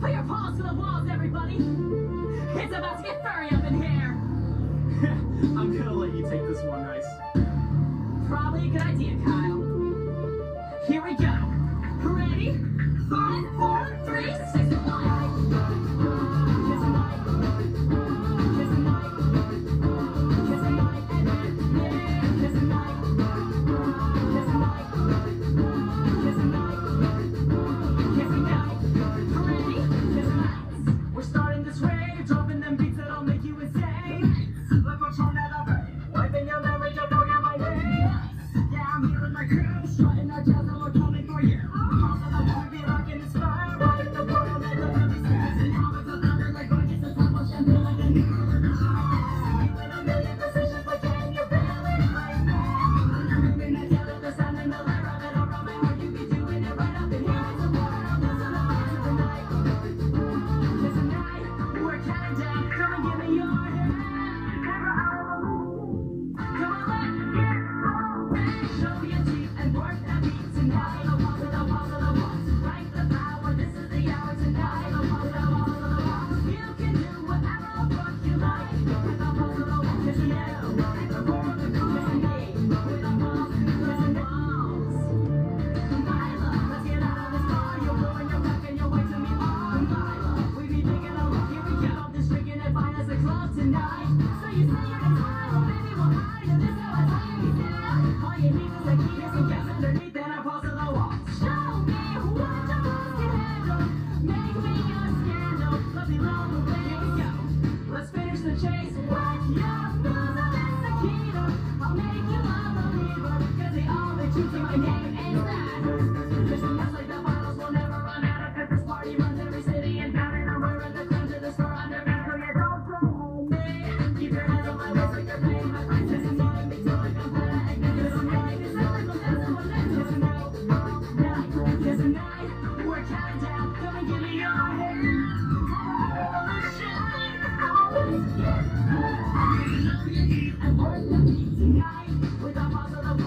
Put your paws to the walls, everybody. It's about to get furry up in here. I'm gonna let you take this one, guys. Probably a good idea, Kyle. Here we go. down. Come and give me your hand. Tonight, with our mother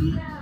Yeah.